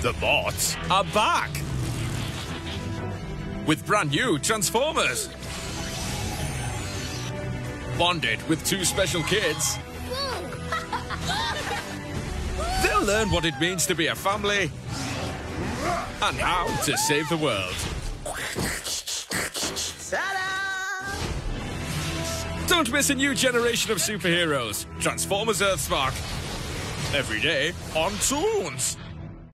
The bots are back! With brand new Transformers. Bonded with two special kids. They'll learn what it means to be a family and how to save the world. Don't miss a new generation of superheroes. Transformers Earthspark. Every day on Toons.